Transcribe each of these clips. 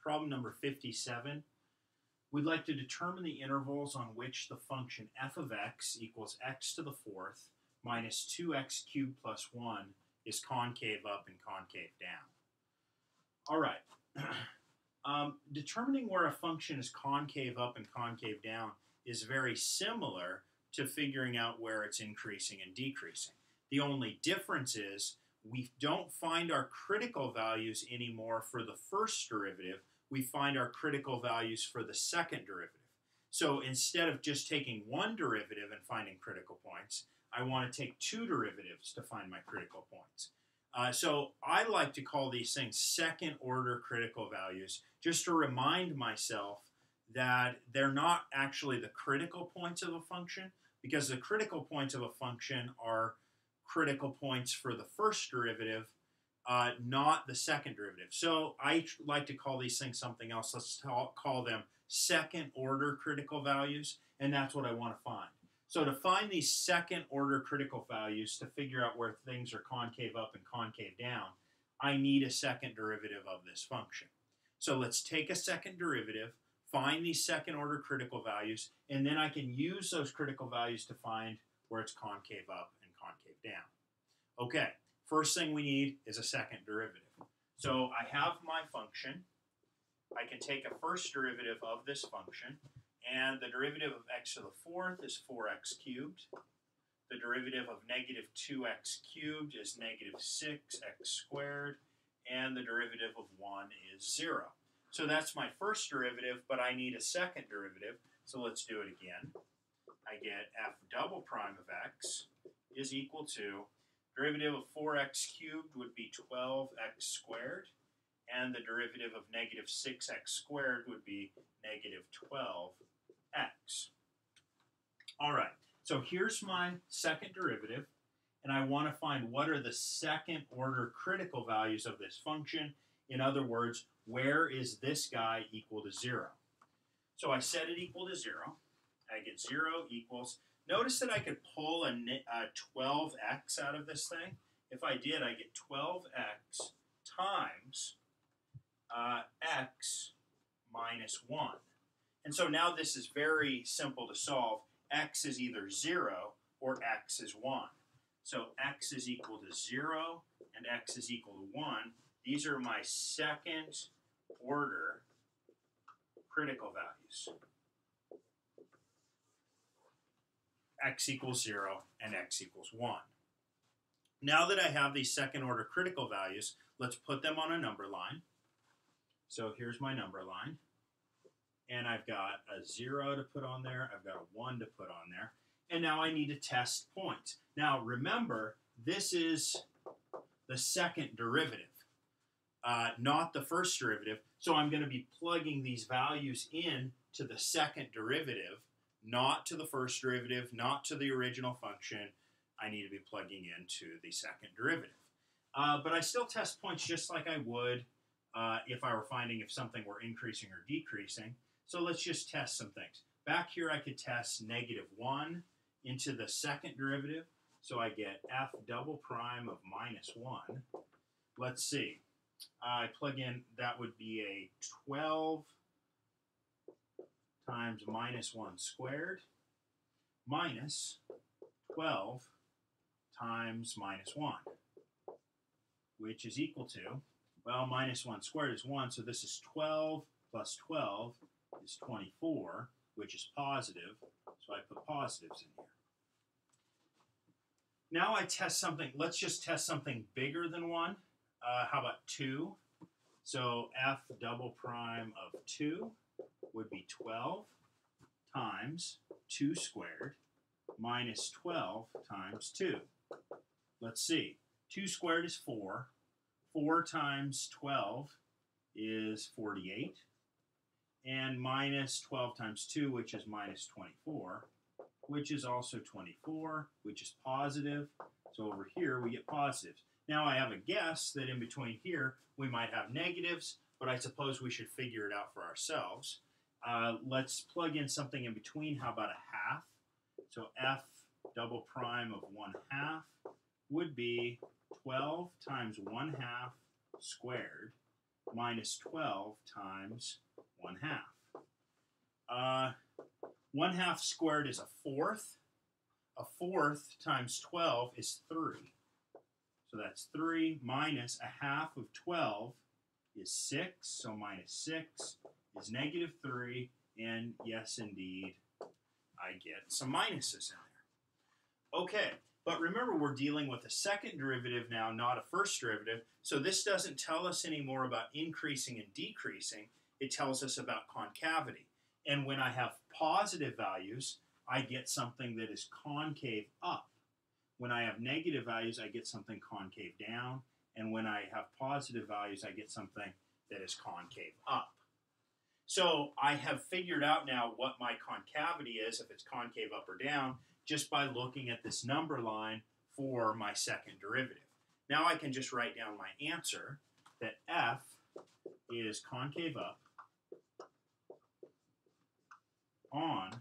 problem number 57. We'd like to determine the intervals on which the function f of x equals x to the fourth minus 2x cubed plus 1 is concave up and concave down. All right. um, determining where a function is concave up and concave down is very similar to figuring out where it's increasing and decreasing. The only difference is we don't find our critical values anymore for the first derivative, we find our critical values for the second derivative. So instead of just taking one derivative and finding critical points, I want to take two derivatives to find my critical points. Uh, so I like to call these things second order critical values just to remind myself that they're not actually the critical points of a function because the critical points of a function are critical points for the first derivative, uh, not the second derivative. So I like to call these things something else. Let's call them second order critical values, and that's what I want to find. So to find these second order critical values to figure out where things are concave up and concave down, I need a second derivative of this function. So let's take a second derivative, find these second order critical values, and then I can use those critical values to find where it's concave up and concave down. Okay, first thing we need is a second derivative. So I have my function. I can take a first derivative of this function, and the derivative of x to the fourth is 4x cubed. The derivative of negative 2x cubed is negative 6x squared. And the derivative of 1 is 0. So that's my first derivative, but I need a second derivative. So let's do it again. I get f double prime of x is equal to derivative of 4x cubed would be 12x squared, and the derivative of negative 6x squared would be negative 12 x. All right, so here's my second derivative, and I want to find what are the second order critical values of this function. In other words, where is this guy equal to 0? So I set it equal to 0. I get 0 equals, notice that I could pull a, a 12x out of this thing. If I did, I get 12x times uh, x minus 1. And so now this is very simple to solve. x is either 0 or x is 1. So x is equal to 0 and x is equal to 1. These are my second order critical values. X equals 0 and x equals 1. Now that I have these second order critical values, let's put them on a number line. So here's my number line and I've got a zero to put on there, I've got a one to put on there, and now I need to test points. Now remember, this is the second derivative, uh, not the first derivative, so I'm going to be plugging these values in to the second derivative, not to the first derivative, not to the original function. I need to be plugging into the second derivative. Uh, but I still test points just like I would uh, if I were finding if something were increasing or decreasing. So let's just test some things. Back here I could test negative 1 into the second derivative. So I get f double prime of minus 1. Let's see. I plug in, that would be a 12 times minus 1 squared minus 12 times minus 1, which is equal to, well, minus 1 squared is 1, so this is 12 plus 12 is 24, which is positive, so I put positives in here. Now I test something, let's just test something bigger than 1. Uh, how about 2? So f double prime of 2 would be 12 times 2 squared minus 12 times 2. Let's see. 2 squared is 4. 4 times 12 is 48 and minus 12 times 2, which is minus 24, which is also 24, which is positive. So over here, we get positives. Now I have a guess that in between here, we might have negatives, but I suppose we should figure it out for ourselves. Uh, let's plug in something in between. How about a half? So f double prime of 1 half would be 12 times 1 half squared minus 12 times 1 half. Uh, 1 half squared is a fourth. A fourth times 12 is 3. So that's 3 minus a half of 12 is 6. So minus 6 is negative 3. And yes, indeed, I get some minuses in there. Okay, but remember we're dealing with a second derivative now, not a first derivative. So this doesn't tell us any more about increasing and decreasing. It tells us about concavity. And when I have positive values, I get something that is concave up. When I have negative values, I get something concave down. And when I have positive values, I get something that is concave up. So I have figured out now what my concavity is, if it's concave up or down, just by looking at this number line for my second derivative. Now I can just write down my answer that f is concave up on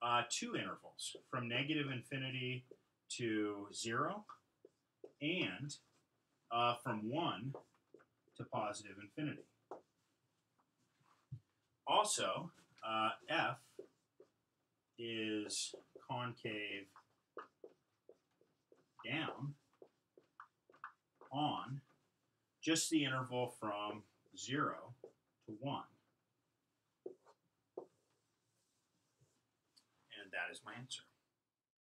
uh, two intervals from negative infinity to 0 and uh, from 1 to positive infinity. Also, uh, f is concave down on just the interval from 0 to 1. And that is my answer.